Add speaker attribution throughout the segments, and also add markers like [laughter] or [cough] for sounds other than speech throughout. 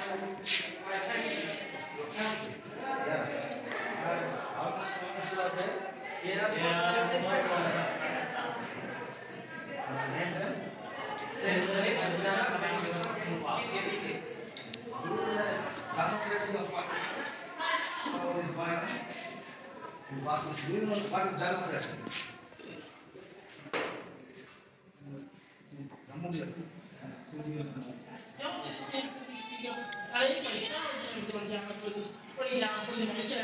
Speaker 1: What is democracy?
Speaker 2: Don't listen
Speaker 1: అది పరీక్ష వచ్చినప్పుడు ఇప్పుడు ఇలా కొన్ని పరీక్ష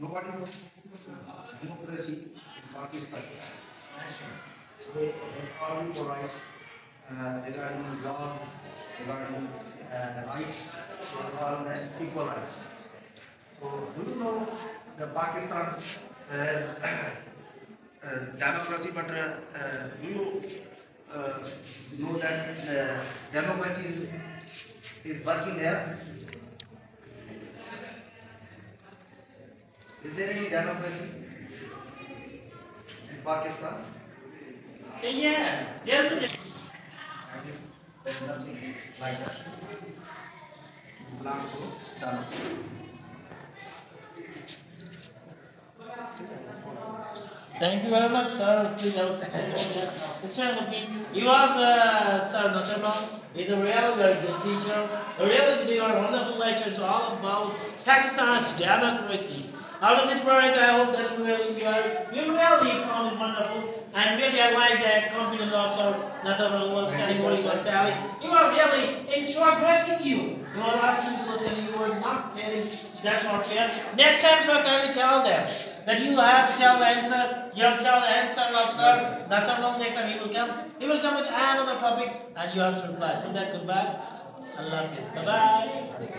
Speaker 1: Nobody knows democracy in Pakistan. They have all polarized regarding laws, regarding uh, rights, all uh, equal rights. So, do you know the Pakistan has [coughs] uh, democracy, but do you know that democracy is, is working here? Is there any democracy in Pakistan?
Speaker 2: Say yeah. There's a Thank you very much, sir. Please have a seat. You are uh, Sir Nathar Lal. He's a real very good teacher. Really, they are wonderful lectures all about Pakistan's democracy. How does it work? I hope that you really enjoy. We really found it wonderful. I like confident of Sir Nathar Lal was he was telling. He was really interrogating you. He was asking questions you were not getting. That's not fair. Next time, sir, kindly tell them that you have to tell the answer. You have to tell the answer of sir. Nathar Lal next time he will come. He will come with another topic and you have to reply. So that goodbye. Allah Hafiz. Bye bye.